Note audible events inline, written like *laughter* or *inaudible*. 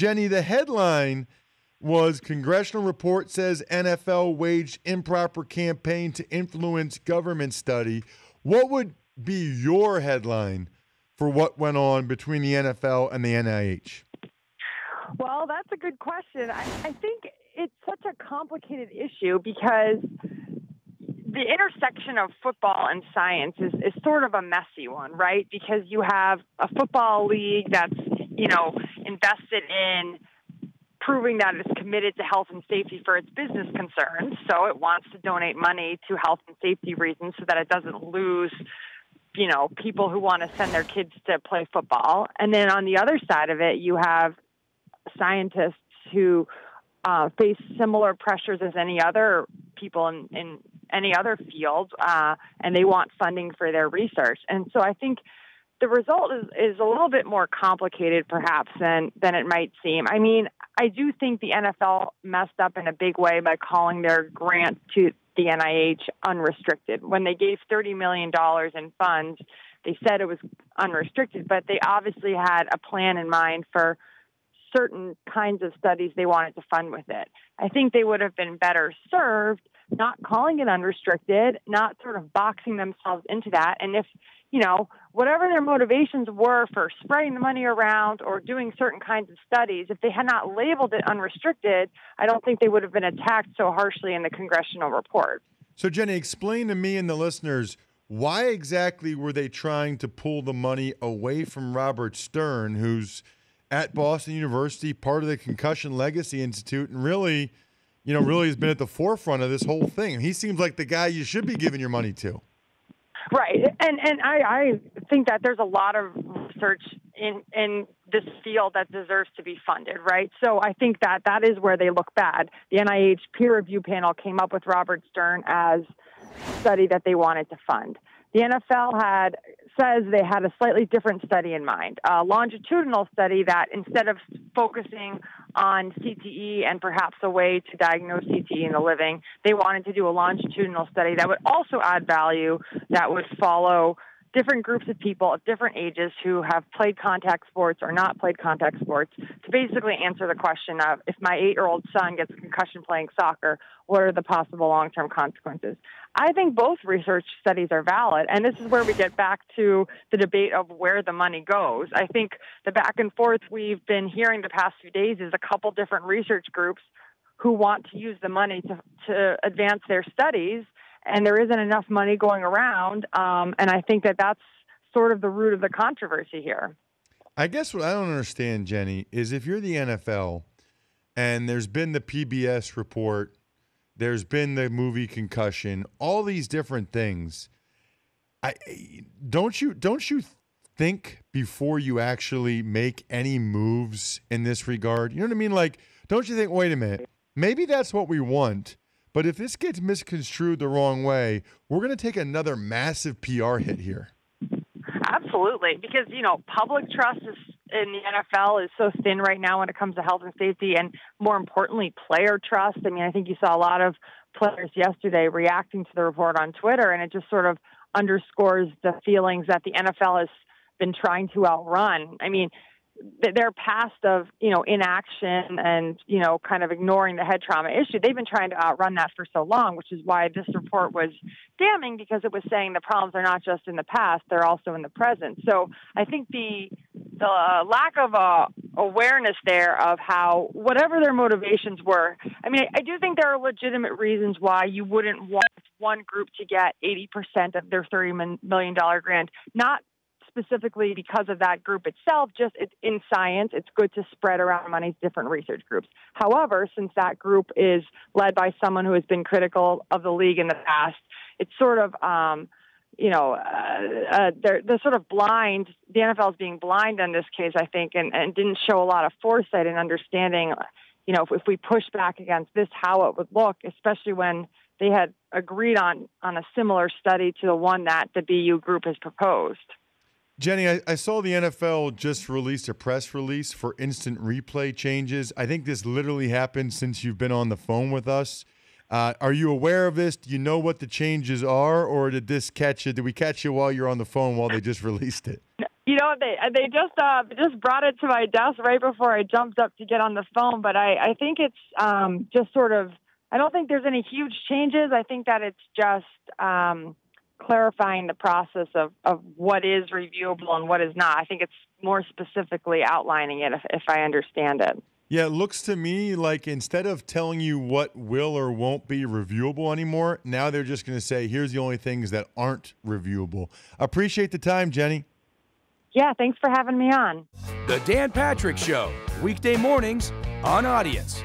Jenny, the headline was congressional report says NFL waged improper campaign to influence government study. What would be your headline for what went on between the NFL and the NIH? Well, that's a good question. I, I think it's such a complicated issue because the intersection of football and science is, is sort of a messy one, right? Because you have a football league that's, you know, invested in proving that it's committed to health and safety for its business concerns. So it wants to donate money to health and safety reasons so that it doesn't lose, you know, people who want to send their kids to play football. And then on the other side of it, you have scientists who uh, face similar pressures as any other people in, in any other field, uh, and they want funding for their research. And so I think the result is, is a little bit more complicated, perhaps, than than it might seem. I mean, I do think the NFL messed up in a big way by calling their grant to the NIH unrestricted. When they gave $30 million in funds, they said it was unrestricted, but they obviously had a plan in mind for certain kinds of studies they wanted to fund with it. I think they would have been better served not calling it unrestricted, not sort of boxing themselves into that. And if, you know, whatever their motivations were for spreading the money around or doing certain kinds of studies, if they had not labeled it unrestricted, I don't think they would have been attacked so harshly in the congressional report. So, Jenny, explain to me and the listeners why exactly were they trying to pull the money away from Robert Stern, who's at Boston University, part of the Concussion Legacy Institute, and really, you know, really has been at the forefront of this whole thing. He seems like the guy you should be giving your money to. Right, and and I, I think that there's a lot of research in in this field that deserves to be funded. Right, so I think that that is where they look bad. The NIH peer review panel came up with Robert Stern as study that they wanted to fund. The NFL had says they had a slightly different study in mind, a longitudinal study that instead of focusing on CTE and perhaps a way to diagnose CTE in the living, they wanted to do a longitudinal study that would also add value that would follow different groups of people of different ages who have played contact sports or not played contact sports to basically answer the question of if my eight year old son gets a concussion playing soccer, what are the possible long term consequences? I think both research studies are valid, and this is where we get back to the debate of where the money goes. I think the back and forth we've been hearing the past few days is a couple different research groups who want to use the money to, to advance their studies and there isn't enough money going around. Um, and I think that that's sort of the root of the controversy here. I guess what I don't understand, Jenny, is if you're the NFL and there's been the PBS report, there's been the movie Concussion, all these different things. I don't you don't you think before you actually make any moves in this regard? You know what I mean? Like, don't you think, wait a minute, maybe that's what we want, but if this gets misconstrued the wrong way, we're going to take another massive PR hit here. Absolutely, because you know public trust is in the NFL is so thin right now when it comes to health and safety, and more importantly, player trust. I mean, I think you saw a lot of players yesterday reacting to the report on Twitter, and it just sort of underscores the feelings that the NFL has been trying to outrun. I mean, their past of you know inaction and you know kind of ignoring the head trauma issue they've been trying to outrun that for so long which is why this report was damning because it was saying the problems are not just in the past they're also in the present. So i think the the lack of uh, awareness there of how whatever their motivations were i mean I, I do think there are legitimate reasons why you wouldn't want one group to get 80% of their $30 million grant not specifically because of that group itself, just in science, it's good to spread around money to different research groups. However, since that group is led by someone who has been critical of the league in the past, it's sort of, um, you know, uh, uh, they're, they're sort of blind. The NFL is being blind in this case, I think, and, and didn't show a lot of foresight in understanding, you know, if, if we push back against this, how it would look, especially when they had agreed on on a similar study to the one that the BU group has proposed. Jenny, I, I, saw the NFL just released a press release for instant replay changes. I think this literally happened since you've been on the phone with us. Uh, are you aware of this? Do you know what the changes are, or did this catch you? Did we catch you while you're on the phone while they just *laughs* released it? You know, they they just uh, just brought it to my desk right before I jumped up to get on the phone. But I I think it's um, just sort of. I don't think there's any huge changes. I think that it's just um, clarifying the process of, of what is reviewable and what is not. I think it's more specifically outlining it if, if I understand it. Yeah, it looks to me like instead of telling you what will or won't be reviewable anymore, now they're just going to say, here's the only things that aren't reviewable. Appreciate the time, Jenny. Yeah, thanks for having me on. The Dan Patrick Show, weekday mornings on Audience.